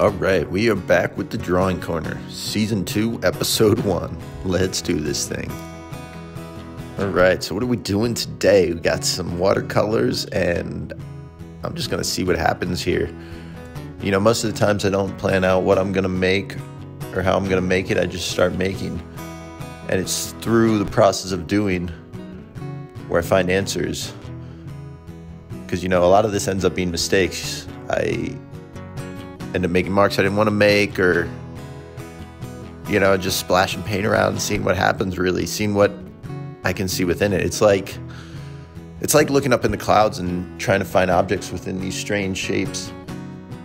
All right, we are back with the Drawing Corner, Season 2, Episode 1. Let's do this thing. All right, so what are we doing today? We got some watercolors, and I'm just going to see what happens here. You know, most of the times I don't plan out what I'm going to make or how I'm going to make it, I just start making. And it's through the process of doing where I find answers. Because, you know, a lot of this ends up being mistakes. I end up making marks I didn't want to make, or you know, just splashing paint around, and seeing what happens. Really, seeing what I can see within it. It's like it's like looking up in the clouds and trying to find objects within these strange shapes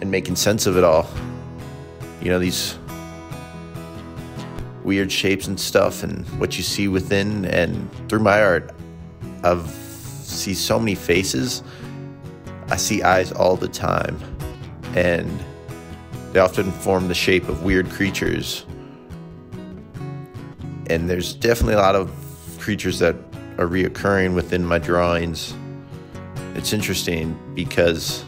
and making sense of it all. You know, these weird shapes and stuff and what you see within and through my art I've see so many faces. I see eyes all the time. And they often form the shape of weird creatures. And there's definitely a lot of creatures that are reoccurring within my drawings. It's interesting because,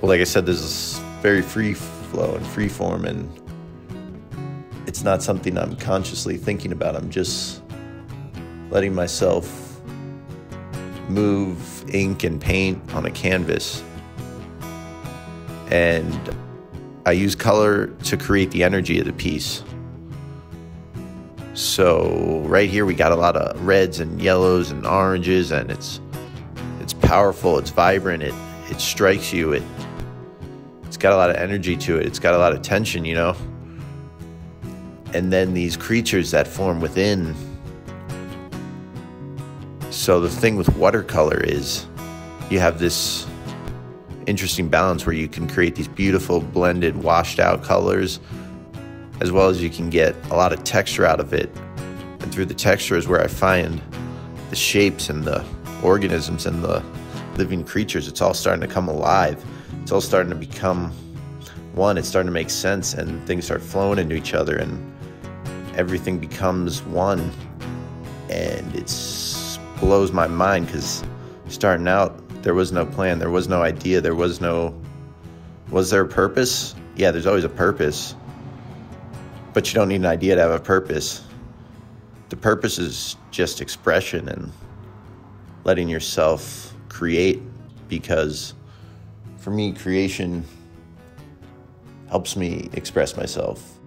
well, like I said, this very free flow and free form, and it's not something I'm consciously thinking about. I'm just letting myself move ink and paint on a canvas. And I use color to create the energy of the piece. So right here we got a lot of reds and yellows and oranges and it's it's powerful, it's vibrant, it it strikes you, it it's got a lot of energy to it, it's got a lot of tension, you know. And then these creatures that form within. So the thing with watercolor is you have this interesting balance where you can create these beautiful blended washed out colors as well as you can get a lot of texture out of it. And through the texture is where i find the shapes and the organisms and the living creatures. It's all starting to come alive. It's all starting to become one. It's starting to make sense and things start flowing into each other and everything becomes one. And it blows my mind because starting out there was no plan, there was no idea, there was no. Was there a purpose? Yeah, there's always a purpose. But you don't need an idea to have a purpose. The purpose is just expression and letting yourself create because for me, creation helps me express myself